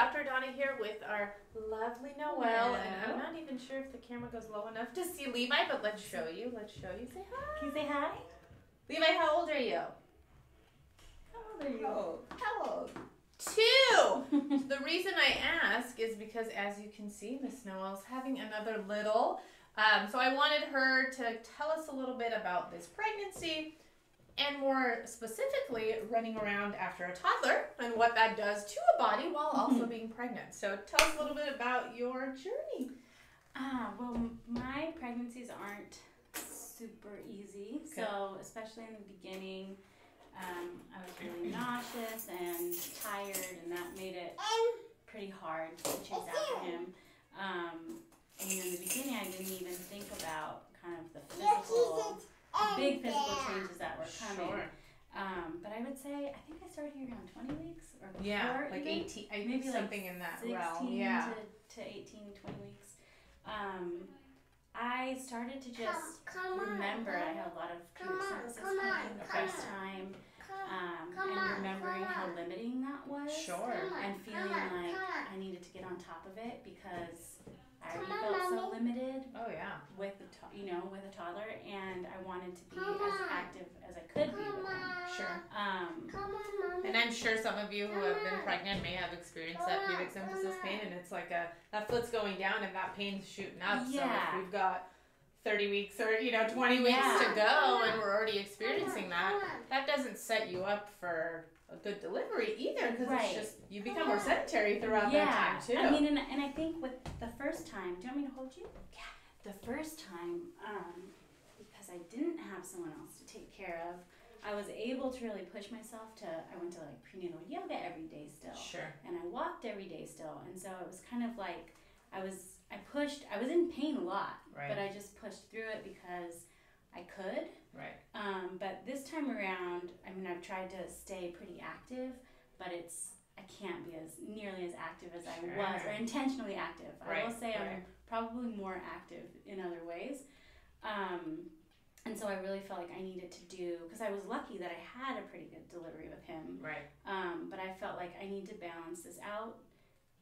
Dr. Adana here with our lovely Noelle, and I'm not even sure if the camera goes low enough to see Levi, but let's show you. Let's show you. Say hi. Can you say hi? Levi, how old are you? How old are you? How old? Two. the reason I ask is because, as you can see, Miss Noelle's having another little. Um, so I wanted her to tell us a little bit about this pregnancy and more specifically, running around after a toddler and what that does to a body while also being pregnant. So tell us a little bit about your journey. Ah, well, my pregnancies aren't super easy. Okay. So, especially in the beginning, um, I was really nauseous and tired, and that made it pretty hard to chase after him. Um, and in the beginning, I didn't even think about kind of the physical big physical changes that were coming. Sure. Um, but I would say I think I started here around 20 weeks or before. Yeah, like even. 18, maybe something like in that 16 realm. Yeah. To, to 18, 20 weeks. Um, I started to just come, come remember on, I had a lot of period sentences coming the first time. Um, and remembering how limiting that was. Sure. And feeling like I needed to get on top of it because I already felt so limited. Oh yeah. With the to- you know with a toddler, and I wanted to be as active as I could be with him. Sure. Um, and I'm sure some of you who have been pregnant may have experienced that pubic symphysis pain, and it's like a that foot's going down and that pain's shooting up. Yeah. So if we've got 30 weeks or you know 20 weeks yeah. to go and we're already experiencing that that doesn't set you up for a good delivery either because right. it's just you become more sedentary throughout yeah. that time too. I mean, and, and I think with the first time, do you want me to hold you? Yeah. The first time, um, because I didn't have someone else to take care of, I was able to really push myself to. I went to like prenatal yoga every day still. Sure. And I walked every day still, and so it was kind of like I was. I pushed. I was in pain a lot, right. but I just pushed through it because I could. Right. Um, but this time around, I mean, I've tried to stay pretty active, but it's I can't be as nearly as active as sure. I was, or intentionally active. Right. I will say right. I'm probably more active in other ways. Um, and so I really felt like I needed to do because I was lucky that I had a pretty good delivery with him. Right. Um, but I felt like I need to balance this out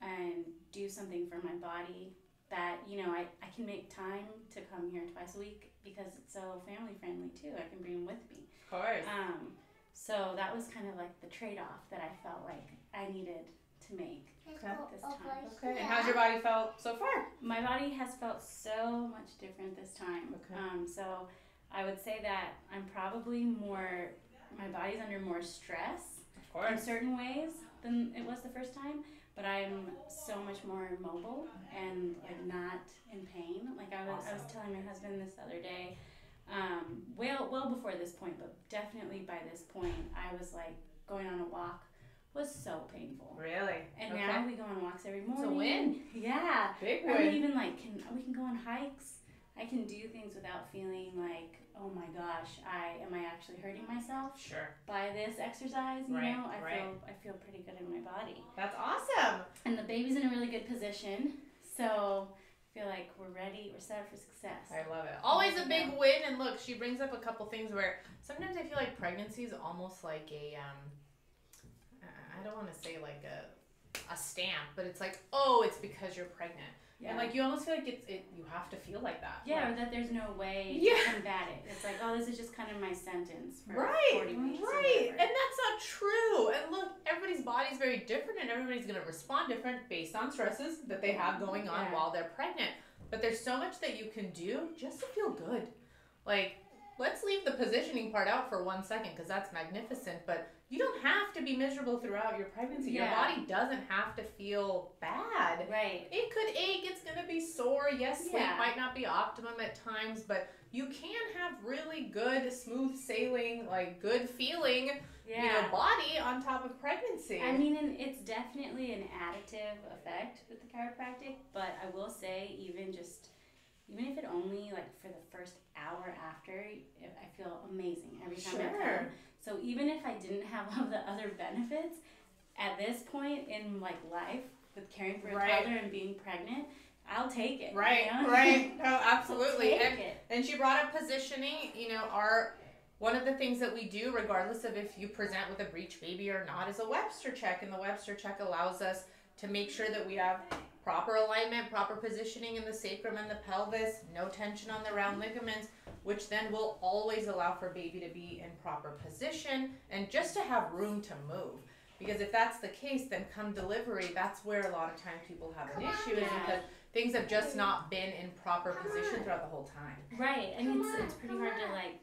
and do something for my body that you know I, I can make time to come here twice a week because it's so family friendly too. I can bring him with me. Of course. Um, so that was kind of like the trade off that I felt like I needed to make okay. this time. Okay. And how's your body felt so far? My body has felt so much different this time. Okay. Um, so I would say that I'm probably more. My body's under more stress in certain ways than it was the first time but I'm so much more mobile and like not in pain. Like I was, awesome. I was telling my husband this other day, um, well, well before this point, but definitely by this point, I was like going on a walk was so painful. Really? And okay. now we go on walks every morning. It's a win. Yeah. Big win. win. we even like can we can go on hikes. I can do things without feeling like oh my gosh, I am I actually hurting myself? Sure. By this exercise, you right, know, I right. feel I feel pretty good in my body. That's awesome. And the baby's in a really good position, so I feel like we're ready. We're set up for success. I love it. Always a big win. And look, she brings up a couple things where sometimes I feel like pregnancy is almost like a um, I don't want to say like a a stamp, but it's like oh, it's because you're pregnant yeah. And like you almost feel like it's it you have to feel like that. Yeah, like, or that there's no way yeah. to combat it. It's like, oh, this is just kind of my sentence for right, 40 weeks. Right. And that's not true. And look, everybody's body's very different and everybody's gonna respond different based on stresses that they have going on yeah. while they're pregnant. But there's so much that you can do just to feel good. Like, let's leave the positioning part out for one second because that's magnificent, but you don't have to be miserable throughout your pregnancy. Yeah. Your body doesn't have to feel bad. Right. It could ache, it's going to be sore. Yes, yeah. sleep might not be optimum at times, but you can have really good, smooth sailing, like good feeling, yeah. you know, body on top of pregnancy. I mean, and it's definitely an additive effect with the chiropractic, but I will say, even just even if it only like for the first hour after, I feel amazing every time sure. I come. So even if I didn't have all the other benefits, at this point in like life with caring for a right. toddler and being pregnant, I'll take it. Right, you know? right. No, absolutely. and, it. and she brought up positioning. You know, our one of the things that we do, regardless of if you present with a breech baby or not, is a Webster check, and the Webster check allows us to make sure that we have proper alignment, proper positioning in the sacrum and the pelvis, no tension on the round ligaments, which then will always allow for baby to be in proper position and just to have room to move. Because if that's the case, then come delivery, that's where a lot of times people have an issue is because things have just not been in proper position throughout the whole time. Right, and it's, it's pretty hard to like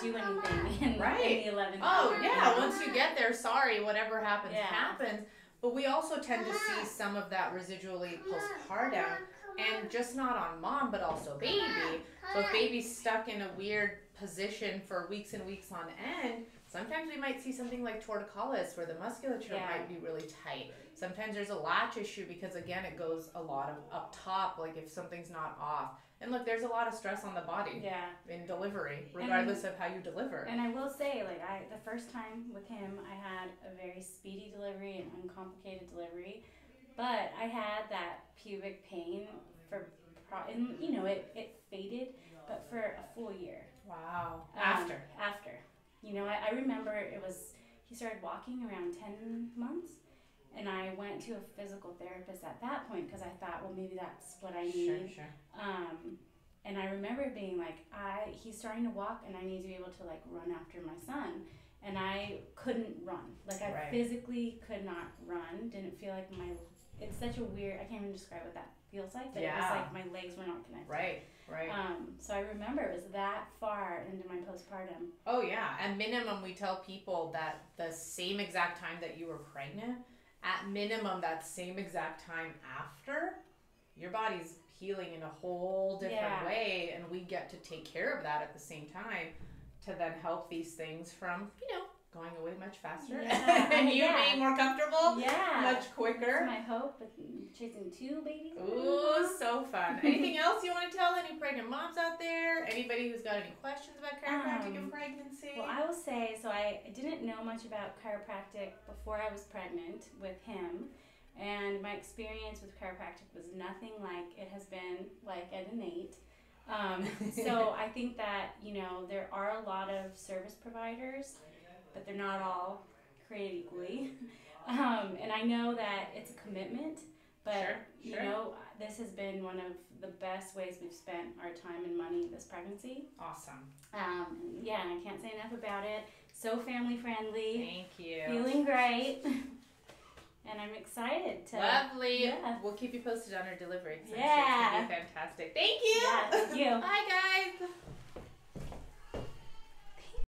do anything in, Right. in the 11th Oh hour, yeah, you know? once you get there, sorry, whatever happens Yeah. happens. But we also tend to see some of that residually postpartum, and just not on mom, but also baby. So if baby's stuck in a weird position for weeks and weeks on end, sometimes we might see something like torticollis, where the musculature Yeah. might be really tight. Sometimes there's a latch issue because again, it goes a lot of up top, like if something's not off. And look, there's a lot of stress on the body Yeah, in delivery, regardless of how you deliver. and I will say, like I, the first time with him, I had a very speedy delivery and uncomplicated delivery, but I had that pubic pain for, pro- and you know, it it faded, but for a full year. Wow. Um, After. After. You know, I, I remember it was, he started walking around 10 months. And I went to a physical therapist at that point because I thought, well, maybe that's what I need. sure. Um, and I remember being like, I he's starting to walk, and I need to be able to like run after my son. And I couldn't run. Like I Right. physically could not run. Didn't feel like my. It's such a weird. I can't even describe what that feels like. But it was like my legs were not connected. Right, right. Um, so I remember it was that far into my postpartum. oh, yeah. At minimum, we tell people that the same exact time that you were pregnant, at minimum, that same exact time after, your body's healing in a whole different Yeah. way, and we get to take care of that at the same time to then help these things from, you know, going away much faster Yeah. and you Yeah. being more comfortable Yeah. much That's quicker. my hope with chasing two babies. Ooh, so fun. Anything else you want to tell any pregnant moms out there? Anybody who's got any questions about chiropractic Um, and pregnancy? Well, I will say, so I didn't know much about chiropractic before I was pregnant with him. And my experience with chiropractic was nothing like it has been like at Innate. Um, so I think that, you know, there are a lot of service providers, but they're not all created equally. Um, and I know that it's a commitment, but, Sure, you sure. know, this has been one of the best ways we've spent our time and money this pregnancy. awesome. Um, yeah, and I can't say enough about it. So family friendly, Thank you. feeling great, and I'm excited to. Lovely. Yeah. We'll keep you posted on our delivery. I'm sure Yeah. it's gonna be fantastic. Thank you. Yeah, thank you. Bye, guys.